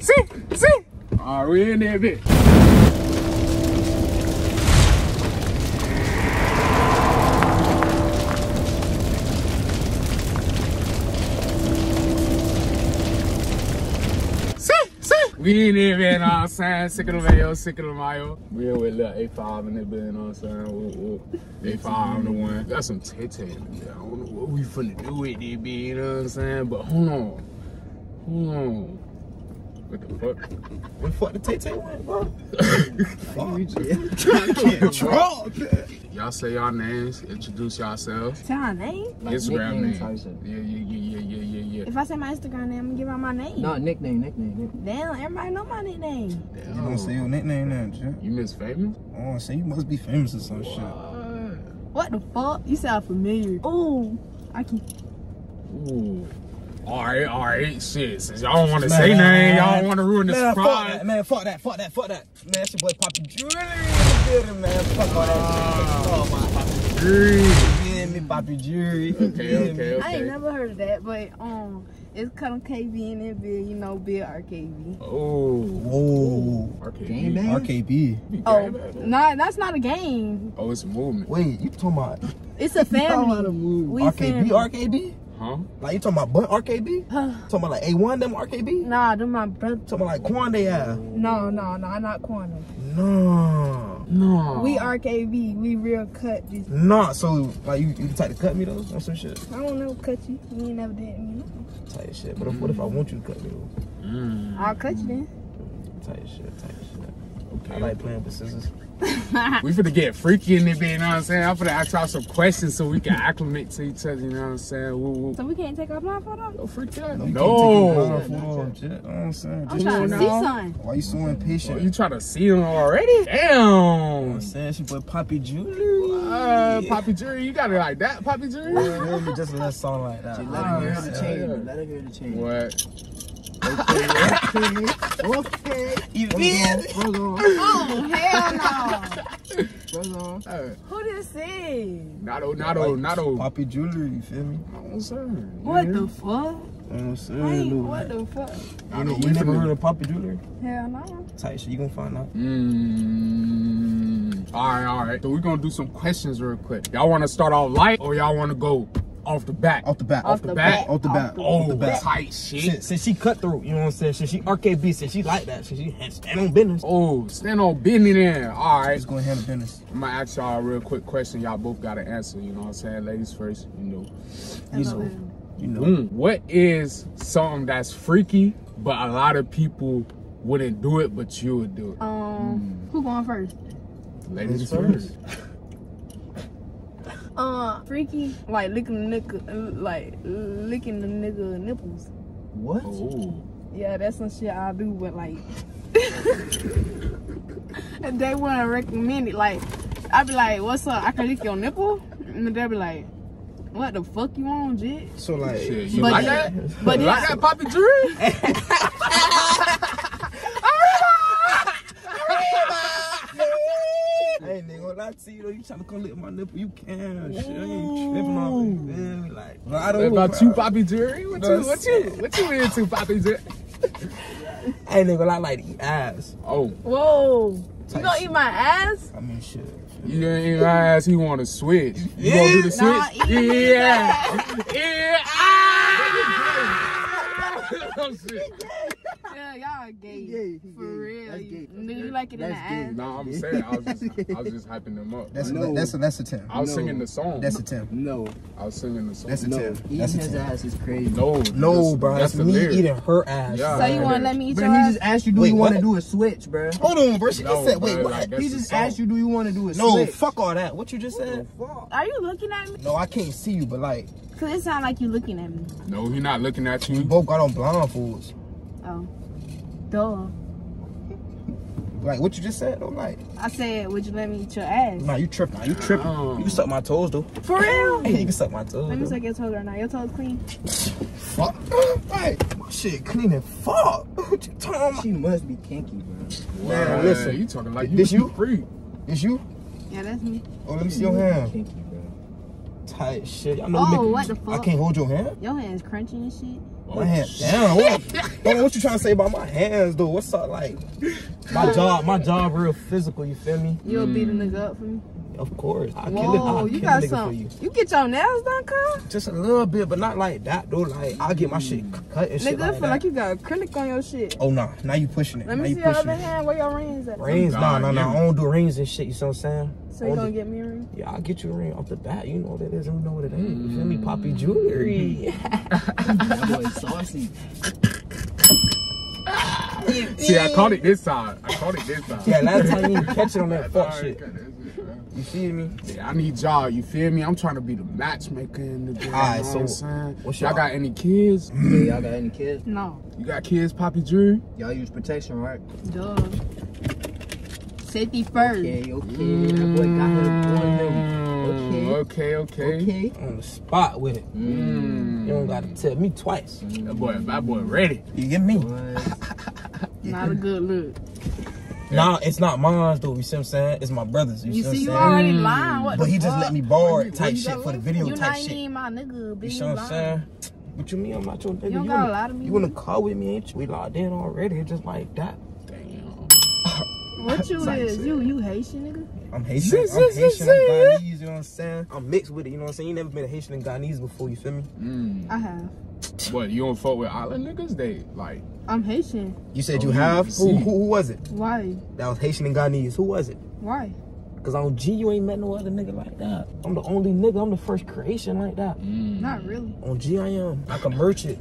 see, see. All ah, right, we in there, bitch. See, see. We in there, man, I'm saying? Sick of the video, Cinco de Mayo. We with little A5 in know what I'm saying? Whoop, whoop. A5 on the one. Got some there. I don't know what we finna do with it, B, you know what I'm saying? But hold on. Hold on. What the fuck? What the fuck the Tay went, bro? Y'all say y'all names, introduce yourselves. Say my name? Instagram nickname name. type shit. Yeah, yeah, yeah, yeah, yeah, yeah, yeah. If I say my Instagram name, I'm gonna give out my name. No, nickname, nickname, nickname. Damn, everybody know my nickname. You don't say your nickname now, Jim. You miss famous? Oh, say you must be famous or some shit. What the fuck? You sound familiar. Ooh, I can. Ooh. All right, all right, shit. Since y'all don't want to Man, say name, y'all don't want to ruin the Man, fuck that, man. Fuck that, fuck that, fuck that. Man, that's your boy Poppy Jewelry in the building, man. Fuck all that shit. Oh, my Poppy Three. You hear me, Poppy Jewelry. Okay, okay, okay. I ain't never heard of that, but um, it's Colin KB in that bill, you know, Bill RKB. Oh. Whoa. RKB. Gang bang? RKB. Oh, nah, that's not a game. Oh, it's a movement. Wait, you talking about It's a family. We RKB? family. RKB? Huh? Like you talking about Bunt RKB? talking about like A1 them RKB? nah, them my brother. Talking about like Quan they have? No, no, no, not Quantum. No. No. We RKB. We real cut. This. Nah, so like you, you the type to cut me though or some shit? I don't never cut you. You ain't never did me. Type shit. But if, what if I want you to cut me though? Mm. I'll cut you then. Type shit, type shit. Okay. I like playing with scissors. We finna get freaky in it, you know what I'm saying? I'm finna ask y'all some questions so we can acclimate to each other, you know what I'm saying? Woo, woo. So we can't take our blindfold off. No freak out. You No. can't take your blindfold off, shit. You know what I'm saying? I'm Just- trying to see something. Why you so impatient? Oh, you try to see them already? You know Damn. what I'm saying? She put Poppy Jewelry. Uh, Poppy Jury, you got it like that, Poppy Jury? Yeah, just a little song like that. Let her hear the yeah. chain. Let her hear the chain. What? Okay. Okay. You feel me? Hold on. Oh hell no! Hold on. Hey, Who this is? not old, not old, not old. Poppy Jewelry, you feel me? No, sir. What the fuck? You know what I'm saying? Hey, Lil? what the fuck? You, know, you never heard of Poppy Jewelry? Hell no. Tight shit, you gonna find out. Mm. All right, all right. So we're gonna do some questions real quick. Y'all want to start off light or y'all want to go off the back? Off the bat. Off the bat. Off the bat. oh, Off the back. bat. tight shit. Since, since she cutthroat, you know what I'm saying? Since she RKB, since she like that, since she had stand on business. Oh, stand on business there. All right. Let's go ahead and handle business. I'm gonna ask y'all a real quick question. Y'all both gotta answer. You know what I'm saying? Ladies first. You know. You know. You know. Mm. What is something that's freaky, but a lot of people wouldn't do it, but you would do it? Um, who going first? Ladies Ladies first. Uh, freaky, like licking the nigga, like licking the nigga nipples. What? Oh. Yeah, that's some shit I do, but like, and they wouldn't recommend it. Like, I'd be like, "What's up? I can lick your nipple," and they'd be like, "What the fuck you on, jit?" So like, Shit, you But like yeah, that? but you yeah. like that, Poppy Jury? ain't even gonna lie to you though. You trying to come lick my nipple? You can. Shit, I ain't tripping off it. You feel me? Like, I What don't about you, Poppy Jury? What you, No, what you, what you into, Poppy Jury? I ain't even gonna lie, I like to eat ass. Oh, Whoa, you gonna shit. eat my ass? I mean, shit. you ain't my ass. He want to switch. You Yeah. gonna do the switch? Nah, eat yeah, yeah. Ah! Yeah, y'all gay. gay, For gay. real. That's You, gay. nigga, you like it in the That's gay. ass? No, I'm saying I was just, I was just hyping them up. That's No. a, that's a, that's a ten. I was No. singing the song. That's a ten. No. I was singing the song. That's a No. ten. Eating That's his ten. ass is crazy. no, No, that's- bro. That's That's me lyric. eating her ass. Yeah. So you wanna let me eat Bro, your he just asked you, do Wait, you want to do a switch, bro? Hold on, bro. She just said, wait, what? He just asked you, do you want to do a no, fuck all that. What you just said? Are you looking at me? No, I can't see you, but like, Cause it sound like you looking at me. No, he not looking at we you. both got on blindfolds. Oh, duh. Like, what you just said, though? Like, I said, would you let me eat your ass? nah, you tripping. Nah, you tripping. Oh. You can suck my toes, though. For real? you can suck my toes. Let me though. suck your toes right now. Your toes clean. Fuck. Hey, my shit clean and fuck. What you talking about? She must be kinky, bro. Man, listen. you talking like you This you? free. Is you? Yeah, that's me. Oh, let me see your hand. Kinky, bro. Tight shit. Y'all know Oh, niggas- what the fuck? I can't hold your hand? Your hand's crunchy and shit. My hands down. What, what you trying to say about my hands, though? What's up, like? My job, my job, real physical. You feel me? You'll beat a mm. nigga up for me. Of course. I kill it. Whoa, I'll you kill got a nigga some. for you. You get your nails done, cuz? Just a little bit, but not like that, though. Like I get my shit mm. cut and shit Nigga, I feel that. like you got acrylic on your shit. Oh nah, now you pushing it. Let now me you see your pushing other it. hand. Where your rings at? Rings, oh, nah, God, nah, nah. I don't do rings and shit. You see what I'm saying? So you gonna get me a ring? Yeah, I'll get you a ring off the bat. You know what it is. You know what it is. You feel me? Mm. Poppy jewelry. That boy saucy. See, I caught it this time. I caught it this time. yeah, last time you didn't catch it on that fuck shit. cut that shit, man. You feel me? Yeah, I need y'all. You feel me? I'm trying to be the matchmaker in the game. Alright, you know what I'm so saying? what's y'all got any kids? Yeah, y'all got any kids? No. You got kids, Poppy Drew? Y'all use protection, right? Duh. Safety first. Okay, okay. That boy got her one them. Mm, okay, okay. Okay. On the spot with it. Mm. You don't gotta tell me twice. That boy, that boy ready. You get me? What? Not a good look. Nah, it's not mine though. You see what I'm saying? It's my brother's. You, You see see, you what I'm saying? already lying. What But the he just let me borrow it type you shit for the life? video You type not even my nigga, bitch. You see You what I'm saying? What you mean I'm not your nigga? don't you gotta in the- lie to me, You in the nigga. car with me, ain't you? We locked in already. It's just like that. Damn. What you Like is? You you Haitian nigga? I'm Haitian. I'm Haitian. zing, I'm zing. Ghanese. You know what I'm saying? I'm mixed with it. You know what I'm saying? You never been a Haitian and Ghanese before. You feel me? Mm. I have. What, you don't fuck with island niggas? They, like, I'm Haitian. You said Oh, you you have. Who, who? Who was it? Why? That was Haitian and Ghanese. Who was it? Why? Cause on G, you ain't met no other nigga like that. I'm the only nigga. I'm the first creation like that. mm. Not really. On G, I am. I can merch it.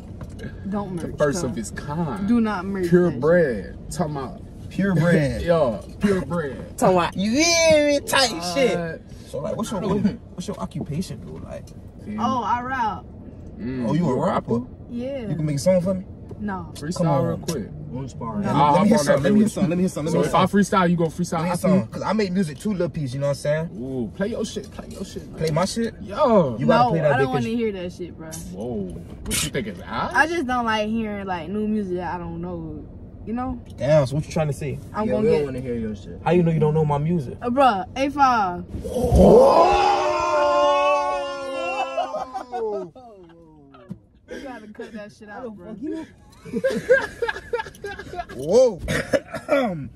Don't merch. the first cuz. of its kind. Do not merch. Pure that shit. bread. Talking about, Purebred. yo, pure bread. Talking about you hear me type Uh, shit. So like, what's your what's your occupation, bro? Like, Oh, I rap. Mm, oh, you a rapper? Yeah. You can make a song for me? No. Come Freestyle on. real quick. One spar. No. Let, let me hear some. Let me hear some. Let me hear some. So if I freestyle, you go Let me freestyle hear after some. Cause I make music two little piece. You know what I'm saying? Ooh, play your shit, play your shit. man. Play my shit. Yo. You no, play that I don't want to hear that shit, bro. Whoa. What you think is I I? just don't like hearing like new music that I don't know. You know, Damn. So what you trying to say? I'm yeah, gonna we don't get, want to hear your shit. How you know you don't know my music? uh, bruh, A5. You gotta cut that shit out, bro. Whoa.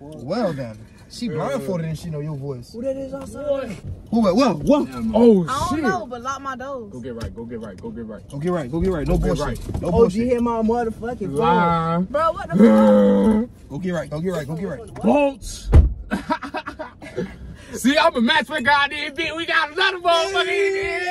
well then. She blindfolded and she know your voice. Who that is outside? Who? Whoa, whoa, whoa. Oh, I don't shit. know, but lock my doors. Go get right, go get right, go get right. Go get right. Go get right. No Go bullshit. right. No Oh, did bullshit. you hear my motherfucking phone? Bro, what the fuck? Go get right. Go get right. Go get right. Bolts. See, I'm a matchmaker out there, bitch. We got another motherfucker in here.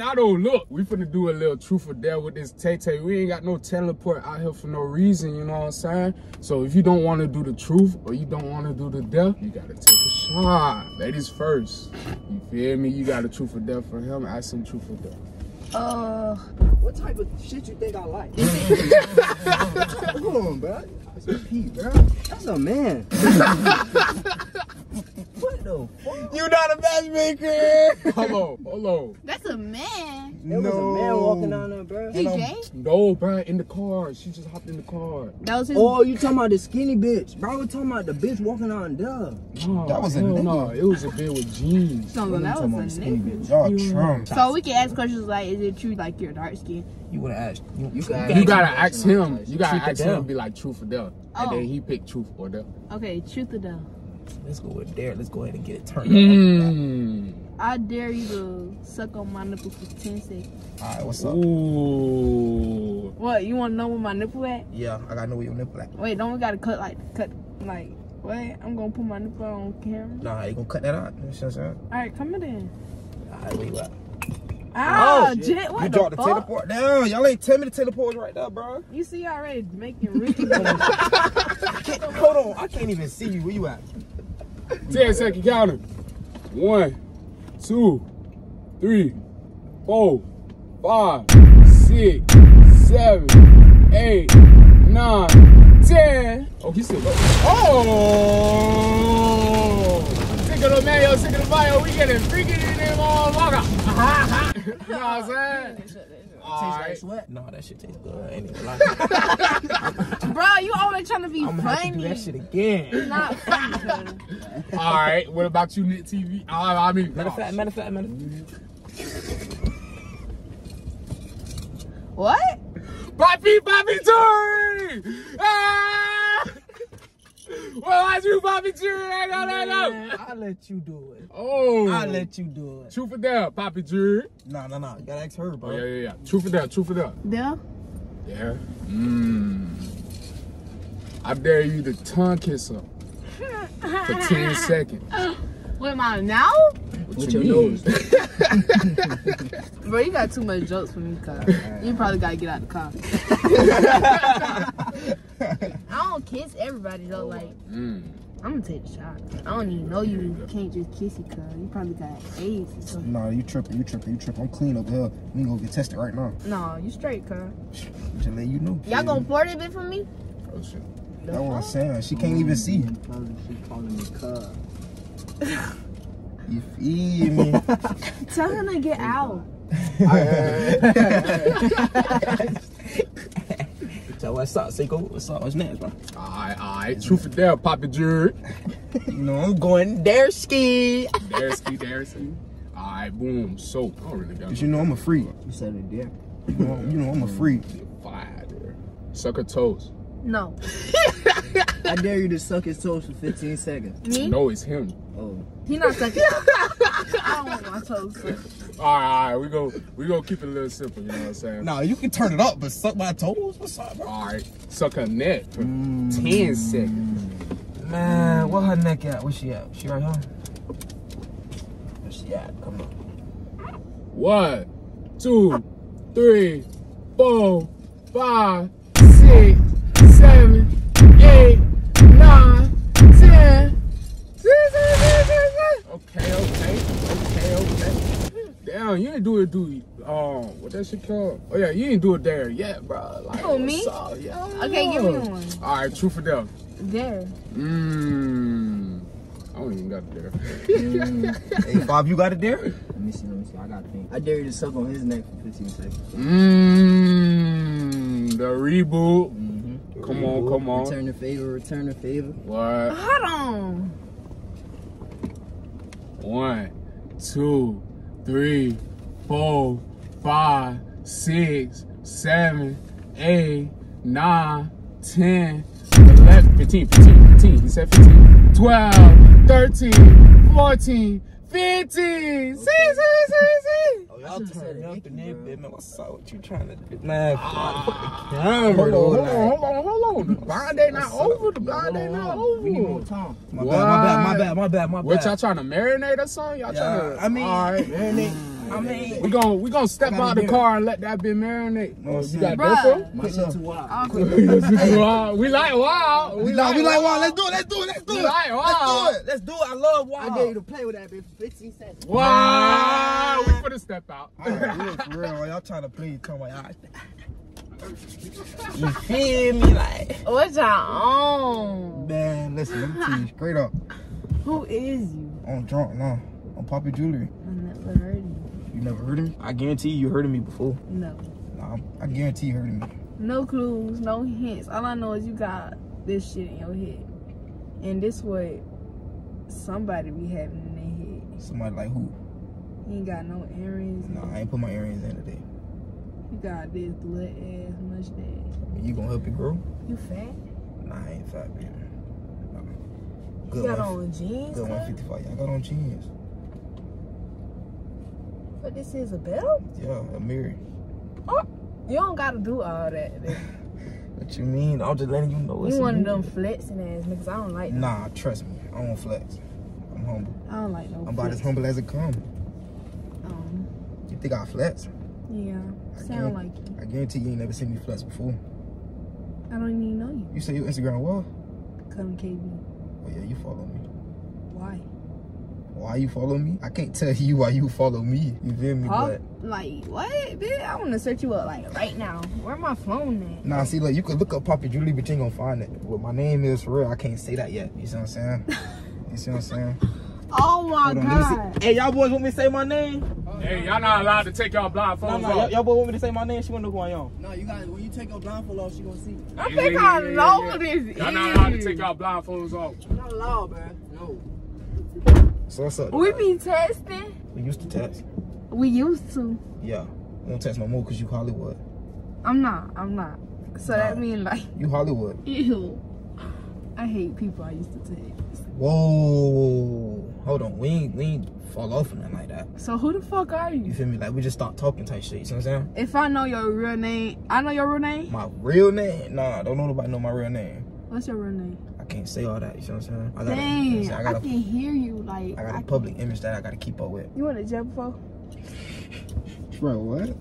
And now though, look, we finna do a little truth or dare with this Tay Tay. We ain't got no teleport out here for no reason, you know what I'm saying? So if you don't wanna do the truth or you don't wanna do the death, you gotta take a shot. Ladies first. You feel me? You got a truth or dare for him, ask him truth or dare. Uh, What type of shit you think I like? Come on, bro. That's a Pete, bro. That's a man. what the fuck? You not a matchmaker. Hold hello. hold that's a man. There was a man walking down there, bro. He Hello. No, bro, in the car. She just hopped in the car. That was his. Oh, you talking about the skinny bitch? Bro, we talking about the bitch walking on there. No, That was a nigga. no. It was a bit with jeans. So that was a nigga. Y'all trump. So we can ask questions like, is it true like you're dark skin? You would have asked. You, You You gotta ask him. You gotta ask dare. him. Be like true for dare, and Oh. then he picked truth or dare. Okay, truth or dare. Let's go with Dare. Let's go ahead and get it turned Mm. I dare you to suck on my nipple for 10 seconds. All right, what's up? Ooh. What, you wanna know where my nipple at? Yeah, I gotta know where your nipple at. Wait, don't we gotta cut like, cut, like, wait, I'm gonna put my nipple on camera. Nah, you gonna cut that out? You know what Alright, come in then. All right, where you at? Ah, shit. Jit, what you the dropped the fuck? teleport down. Y'all ain't tell me the teleport right there, bro. You see already making Ricky Can't- Hold on, I can't even see you. Where you at? Ten second counter. One, two, three, four, five, six, seven, eight, nine, ten. Oh, he still go. Oh! Cinco de Mayo, sick of the mayo. We getting freaky in there, motherfucker. you know what I'm saying? Alright. sweat. Nah, that shit tastes good. I ain't even lie. Bro, you always trying to be I'm gonna have to funny. that shit again. Not funny, cuz. All right. What about you, Nick TV? I, I mean, Matter of fact, matter of fact, matter of What? Poppy, Poppy Jury! Ah! Well, why'd you Poppy Jury? I know, I know. I'll let you do it. Oh. I'll let you do it. Truth or dare, Poppy Jury. Nah, nah, nah. You gotta ask her, Oh, bro. yeah, yeah, yeah. Truth or dare, truth or dare. There? Yeah. Mmm. I dare you to tongue kiss her for 10 seconds. What am I now? What With you your mean? nose. Bro, you got too much jokes for me, cuz. You probably gotta get out the car. I don't kiss everybody though. Like, Mm. I'm gonna take the shot. I don't even know you. You can't just kiss you, cuz. You probably got AIDS or something. Nah, you tripping, you tripping, you tripping. I'm clean up here. We gonna get tested right now. No, you straight, cuz. Just let you know. Y'all gonna flirt a bit for me? Oh, shit. That's what I'm saying. She can't even see. Probably she calling me cuz. You feel me? Tell him to get out. so what's up, Seiko? What's up? What's next, bro? Alright, alright. Truth or dare, Poppy Jury. You know I'm going there, ski. Dare ski, dare ski. Alright, boom. So, I don't really got Cause you know I'm a freak. You said it there. You know, you know I'm a freak. fire there. Suck her toes. No. I dare you to suck his toes for 15 seconds. Me? No, it's him. Oh. He not sucking. I don't want my toes sucked. Alright, alright. We go we go keep it a little simple, you know what I'm saying? Nah, you can turn it up, but suck my toes. What's up, bro? Alright. Suck her neck for Mm. 10 seconds. Man, what her neck at? Where she at? She right here? Where she at? Come on. One, two, three, four, five, six, seven, eight, nine, ten. Okay, okay, okay, okay. Damn, you didn't do it, do it. Um, what that shit called? Oh yeah, you didn't do it there yet, bro. Like, Who, me? what's up? Yeah. Okay, give me one. All right, truth or dare? There. Mmm. I don't even got it there. Hey, Bob, you got it there? Let me see, let me see. I got to think. I dare you to suck on his neck for 15 seconds. Mmm. The reboot. Mm-hmm. Come on, come on. Return the favor, return the favor. What? Hold on. One, two, three, four, five, six, seven, eight, nine, ten, eleven, fifteen, fifteen, fifteen. He said 15. 12, 13, 14, 15. See, see, see, see. Oh, y'all should've turn up Nicky, in there, Man, what's up? What you trying to do? Man, Ah, Hold hold on, on, hold on, hold on. The blind day not over. The blind day not We need more over. time. my bad, my bad, my bad, my bad, my bad. What y'all trying to marinate or something? Y'all Yeah, trying to? I mean, all right. marinate. I mean, We gon' we gonna step gotta out the car and let that bitch marinate. Oh, you got Bruh. different? My shit too wild. I'll Wow, we like wow. we like, we like, wow, let's do it, let's do it, let's do it. like Let's do it, let's do it. I love wow. I dare you to play with that bitch for 15 seconds. Wow, we finna step out. For real, real, y'all trying to play, tell my y'all. You feel me, like? What y'all on? Man, listen, let me tell you straight up. Who is you? I'm drunk now. I'm Poppy Jewelry. I never heard of you. You never heard of me? I guarantee you, you heard of me before. No. Nah, I guarantee you heard of me. No clues, no hints. All I know is you got this shit in your head. And this what somebody be having in their head. Somebody like who? You ain't got no earrings. Nah, I ain't put my earrings in today. You got this little ass, much that. You gonna help it grow? You fat? Nah, I ain't fat, baby. Good You got one. on jeans? Good huh? 155. I got on jeans. But this is a belt? Yeah, a mirror. Oh, You don't gotta do all that. What you mean? I'm just letting you know. you one of them flexing ass niggas. I don't like them. Nah, trust me. I don't flex. I'm humble. I don't like no I'm about as humble as it come. Um, You think I flex? yeah. I Sound like you. I guarantee you ain't never seen me flex before. I don't even know you. You say your Instagram what? Come KB. Oh yeah, you follow me. Why? Why you follow me? I can't tell you why you follow me. You feel me? Huh? But Like, what? Bitch, I want to search you up, like, right now. Where my phone at? nah, see, like you could look up Poppy Julie, but you ain't gonna find it. What my name is for real, I can't say that yet. You see what I'm saying? You see what I'm saying? Oh my on, god. Hey, y'all boys want me to say my name? Hey, y'all not allowed to take y'all blindfolds No, no, off. y'all, y'all boys want me to say my name? She wanna know who I am. No, you guys, when you take your blindfold off, she gonna see. I Yeah, think yeah, I yeah, know yeah, who this Y'all not allowed to take y'all blindfolds off. Not allowed, man. No. So what's up? We be testing. We used to text. We used to. Yeah. Won't text no more because you Hollywood. I'm not. I'm not. So that Nah. mean like, You Hollywood. ew. I hate people I used to text. Whoa. Hold on. We ain't we ain't fall off or nothing like that. So who the fuck are You you? feel me? Like we just start talking type shit. You see what I'm saying? If I know your real name, I know your real name. My real name? Nah, don't know nobody know my real name. What's your real name? I can't say all that. You see what I'm saying? I got Dang, I I, got a, can hear you. Like, I got a I public image that I gotta keep up with. You want to jail before? Bro, what?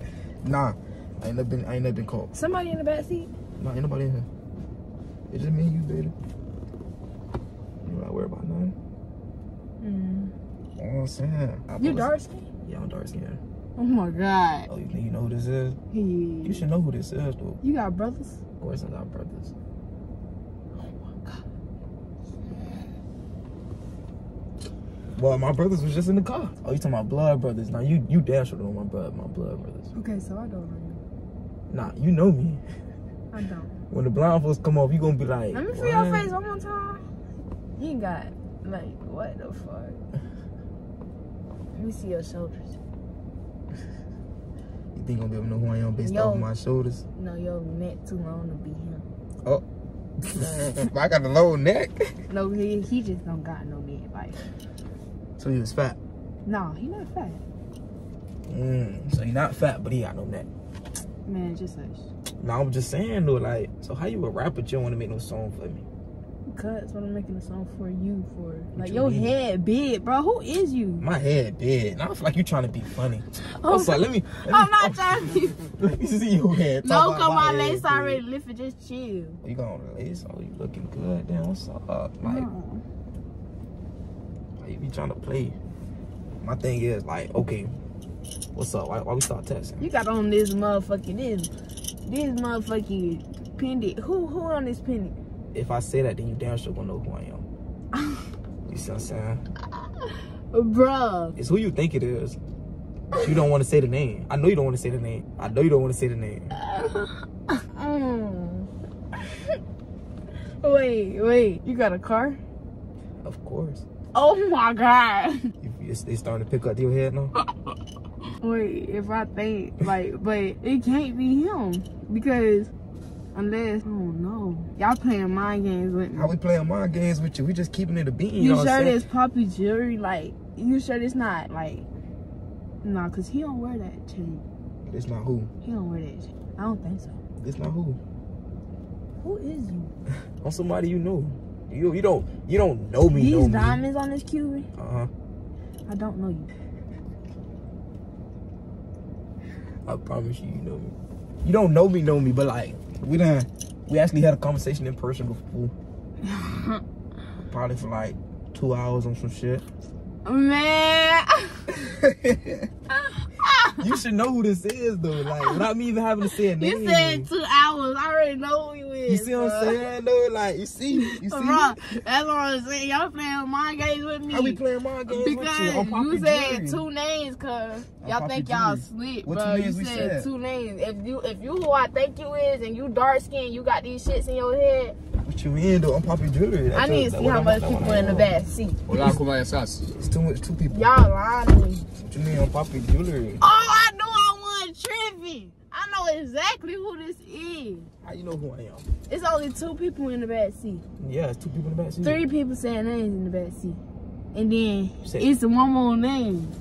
Nah, I ain't never been. I ain't never been caught. Somebody in the back seat? Nah, ain't nobody in here. It's just me and you, baby. You not worry about nothing. Mm. You know what I'm saying? I You dark skin? Yeah, I'm dark skinned. Oh my god. Oh, you think you know who this is? He... You should know who this is, though. you got brothers? Of course, I got brothers. Oh my god. Well, my brothers was just in the car. Oh, you talking about blood brothers? Now you you damn sure my blood, my blood brothers. Okay, so I don't know you. Nah, you know me. I don't. When the blindfolds come off, you gonna be like, Let me feel your face one more time. You got, like, what the fuck? Let me see your shoulders. You think gonna be able to know who I am based Yo. off my shoulders? No, your neck too long to be him. Oh. I got a low neck. No, he, he just don't got no neck. Like, So he was fat. Nah, he not fat. Mm, so he not fat, but he got no neck. Man, just hush. Now I'm just saying though, like, so how you a rapper? You don't want to make no song for me? Cause when I'm making a song for you, for like you your mean? head big, bro. Who is you? My head big. Now I feel like you trying to be funny. Oh, I'm sorry. Let me. Let I'm me- not trying to. be- Let me see your head. No, Talk about my head lace already lifted. Just chill. You gonna lace? Oh, you looking good? Damn, what's up? Like, No. You be trying to play? My thing is like, okay, what's up? Why, why we start texting? You got on this motherfucking this, this motherfucking pendant. Who who on this pendant? If I say that, then you damn sure gonna know who I am. You see what I'm saying? Bruh. It's who you think it is. You don't want to say the name. I know you don't want to say the name. I know you don't want to say the name. Wait, wait. You got a car? Of course. Oh my god. You, they starting to pick up your head now. Wait, if I think like, but it can't be him because unless oh I don't know, y'all playing mind games with me. How we playing mind games with you? We just keeping it a bean. You You know sure this poppy jewelry? Like, you sure it's not like, nah, cause he don't wear that chain. It's not who. He don't wear that chain. I don't think so. It's not who. Who is you? On somebody you know. You you don't you don't know me. These know me. diamonds on this Cuban? Uh huh. I don't know you. I promise you, you know me. You don't know me, know me, but like we done, we actually had a conversation in person before. Probably for like two hours on some shit. Man. you should know who this is though, like without me even having to say a name. you said two hours. I already know who you is. You see what I'm saying though? Like you see, you see. Bruh, that's what I'm saying. Y'all playing mind games with me. How we playing my games with Because oh, you? On you said Jewelry. two names, cause oh, y'all think y'all Jewelry. slick, What bro. two You names we said, said? two names. If you if you who I think you is, and you dark skin, you got these shits in your head. What you mean though? I'm Poppy Jewelry. I need to see how much people in the know. back seat. Olá, como é essas? It's too much, two people. Y'all lying to me. What you mean on Poppy Jewelry? Oh, I knew I wasn't tripping. I know exactly who this is. How you know who I am? It's only two people in the back seat. Yeah, it's two people in the back seat. Three people saying names in the back seat. And then Say- it's one more name.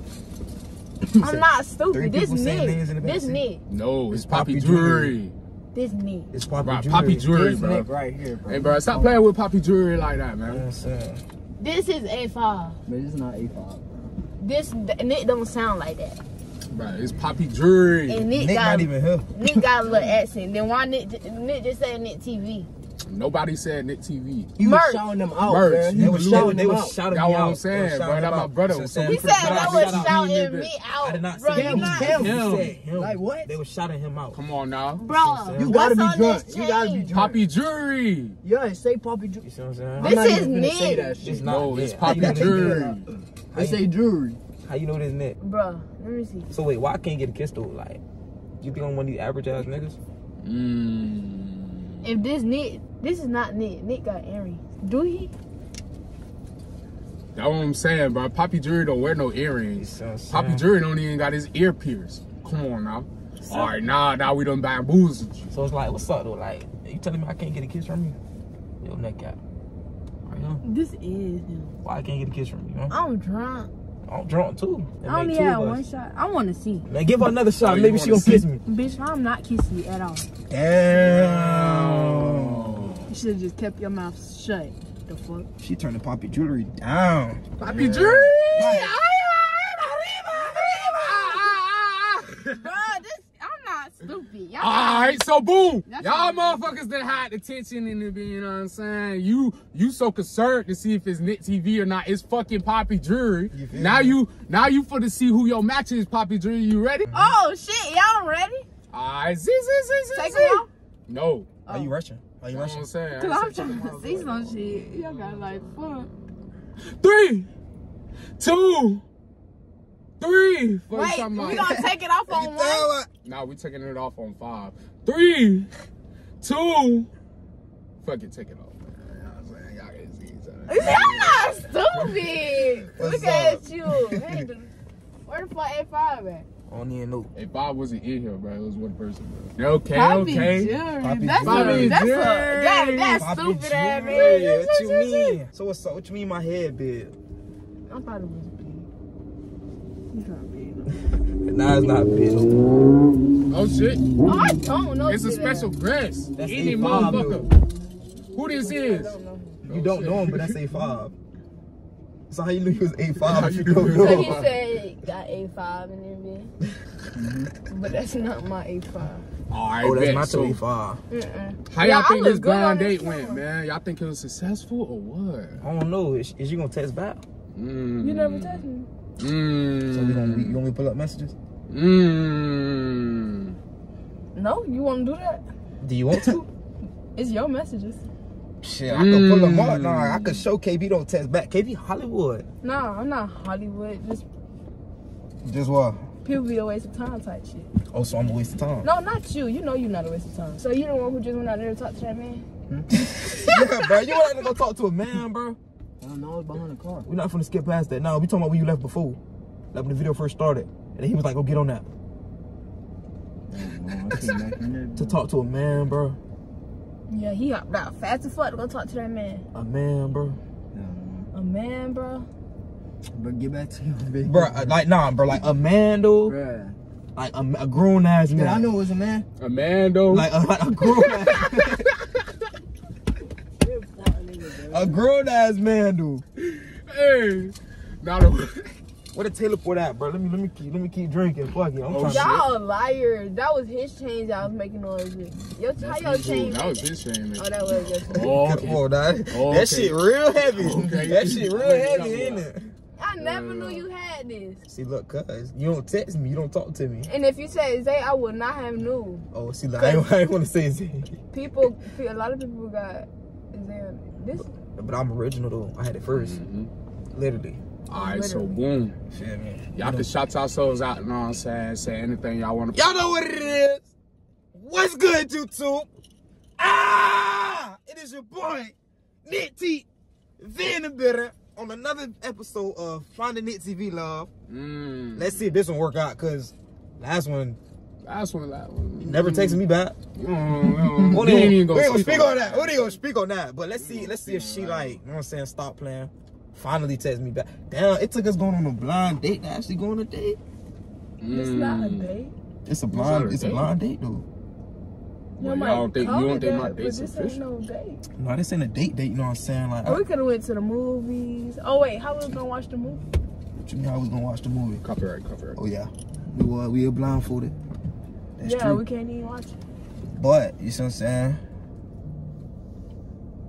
I'm not stupid. This people saying names in the Nick. back This seat? Nick. No, it's It's Poppy, Poppy Jewelry. This Nick. It's Poppy Right, Jewelry. Poppy Jewelry, This bro. neck right here, bro. Hey, bro, stop playing with Poppy Jewelry like that, You know what man. I'm? This is A5. But it's not A5, bro. This Nick don't sound like that. Bro, it's Poppy Jewelry. And Nick, Nick got not even here. Nick got a little accent. Then why Nick Nick just said Nick TV? Nobody said Nick TV. You Merch. was shouting them out, Merch. man. You You They was was shouting shouting, them out. shouting That's what. I'm saying, bro. shouting That's my brother. You know So He we said Shout that was shout shouting me bitch. out. I did not Bro, say you that. Him, You him. him. Like what? They was shouting him out. Come on now. bro. You gotta be what's drunk. You gotta be drunk. Poppy Jewelry. Yeah, say Poppy Jury. You Jewelry. see what I'm saying? This I'm not is even say Nick. that It's shit. not No, it's Poppy How I say jewelry. How you know this Nick? Bro, let me see. So wait, why I can't get a kiss though? Like, you think I'm one of these average ass niggas? Mmm. If this Nick, this is not Nick. Nick got earrings. Do he? That's what I'm saying, bro. Poppy Jewelry don't wear no earrings. see what I'm saying? Poppy Jewelry don't even got his ear pierced. Come on now. All right, now, now we done bamboozled you. So it's like, what's up though? Like, you telling me I can't get a kiss from you? Yo, neck out. Right here. This is him. Why I can't get a kiss from you? Huh? I'm drunk. I'm drunk too. I only had one shot. I want to see. Man, give her another shot. Oh, Maybe she gonna kiss me. Bitch, I'm not kissing you at all. Damn. You should have just kept your mouth shut. The fuck? She turned the poppy jewelry down. Poppy Jury! Bruh, this, I'm not stupid. Y'all All right, so boom, That's y'all all. motherfuckers that had attention in it, you know what I'm saying? You you so concerned to see if it's Nick TV or not. It's fucking Poppy Jury. You Now me? you now you for to see who your match is, Poppy Jury. You ready? Oh shit, y'all ready? All right, see, see, see, see, Take see. it off. No, Are you oh. rushing? Are you you know what I'm rushing? saying? Cause I'm trying to see some shit. Y'all got like fun. Three, two, three. What you Wait, talking we about? gonna take it off on one. Nah, we taking it off on five. Three, two. Fuck it, take it off. Man. You know what I'm saying? Y'all can see each other. Y'all not stupid. Look up? at you. Hey, where the fuck A5 at? I don't even know. If I wasn't in here, bro, it was one person, bro. Okay, Poppy okay. Jewelry. Poppy That's Jewelry. a, that's a, that, that's Poppy stupid ass man. What you mean? So what's up? What you mean my head big? I'm thought it was big. It's not big. Nah, it's not big. Oh shit. Oh, I don't know. It's a special ass. dress. That's Any A5 motherfucker. Who this I is? don't know. You don't know him, but that's A5. So how you knew he was A5 How if you you don't knew know So he he said got A5 in there, bitch. But that's not my A5. All right, Oh, that's bet. not so, your A5. Mm-mm. How y'all I think look this good on blind this date went, man? Y'all think it was successful or what? I don't know. Is, is you gonna text back? Mm. You never touched me. Mm. So we gonna you want me to pull up messages? Mm. No, you want to do that? Do you want to? It's your messages. Shit, I can pull them up. Mm. Nah, I could show KB don't text back. KB Hollywood. No, I'm not Hollywood. Just Just what? people be a waste of time type shit. Oh, so I'm a waste of time. No, not you. You know you're not a waste of time. So you the one who just went out there to talk to that man? yeah, bro. You want to go talk to a man, bro? I don't know. It's behind the car. We're not gonna skip past that. No, we talking about when you left before. Like when the video first started. And then he was like, go get on that. Oh, I came back in there. To talk to a man, bro. Yeah, he hopped out fast as fuck to go talk to that man. A man, bro. Yeah, A man, bro. But get back to you, baby. Bro, uh, like, nah, bro. Like a man, though. Bruh. Like a, a grown ass man. Yeah, I know it was a man. Amanda. Like a, like a grown A grown ass man, dude. hey. Now a. Where the Taylor for that, bro? Let me let me keep let me keep drinking. Fuck it. I'm Oh, trying shit. to Y'all liars. That was his chains I was making noise with. Your, how your chain? that was his shame. Oh, that was your chain. Oh, Come okay. Oh, on, dog. Oh, That okay. shit real heavy. Okay. That shit real heavy, ain't it? I never knew uh, you had this. See, look, cuz you don't text me, you don't talk to me. And if you said Zay, I would not have knew. Oh, see, look, I ain't, I ain't want to say it, People, a lot of people got Zay on it. This, but I'm original though. I had it 1st Mhm. literally. All right, so boom. Feel me? Y'all can shout yourselves out, you know what I'm saying? Say anything y'all want to. Y'all know what it is. What's good, YouTube? Ah, it is your boy, Nick T, Van on another episode of Finding Nick TV Love. Mm. Let's see if this one work out, cause last one Last one, last one. never texted me back. Mm, mm, We we ain't gonna gonna speak speak on that. We ain't gonna speak on that. But let's see. Let's see if she like. You know what I'm saying? Stop playing. Finally text me back. Damn, it took us going on a blind date to actually go on a date. this not a Mm. date. It's a not blind. a It's a blind date though. Well, might y'all don't think- you don't it think my that, but date's this official? no date. No, this ain't a date date. You know what I'm saying? Like, Oh, we could have went to the movies. Oh wait, how we was gonna watch the movie? what you mean I was gonna watch the movie? Copyright, copyright. Oh yeah, we were we were blindfolded. That's yeah, true. we can't even watch it. But you see what I'm saying?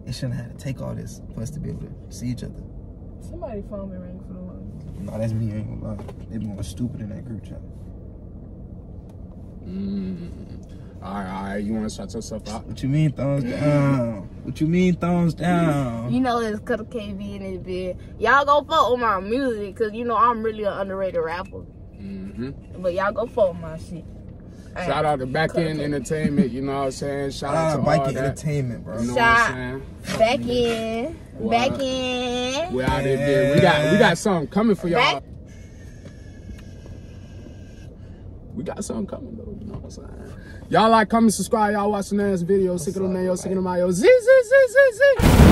It shouldn't have to take all this for us to be able to see each other. Somebody phone me ring for the longest. No, that's me. I ain't gonna lie. They be more stupid in that group chat. Mm. All right, all right. You want to shout yourself out? What you mean thumbs down? What you mean thumbs down? You know, there's Cutter KB in this bed. Y'all go fuck with my music, cause you know I'm really an underrated rapper. Mm-hmm. But y'all go fuck with my shit. Shout out to Back Cut End it. Entertainment. You know what I'm saying? Shout out Ah, to bike all and that. entertainment, bro. You know Shout- what I'm saying? Back in, What? back in. We out there. We got we got something coming for y'all. We got something coming though. You know what I'm saying? Y'all like, comment, subscribe. Y'all watching the next video. Sick of them, yo, sick of them, yo. Z, Z, Z, Z, Z.